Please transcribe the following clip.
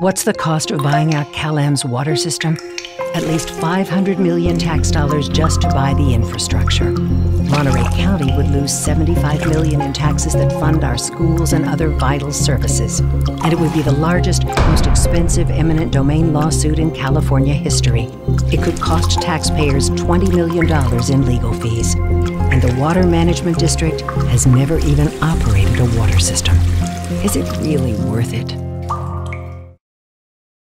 What's the cost of buying out CalAm's water system? At least 500 million tax dollars just to buy the infrastructure. Monterey County would lose 75 million in taxes that fund our schools and other vital services. And it would be the largest, most expensive eminent domain lawsuit in California history. It could cost taxpayers $20 million in legal fees. And the Water Management District has never even operated a water system. Is it really worth it?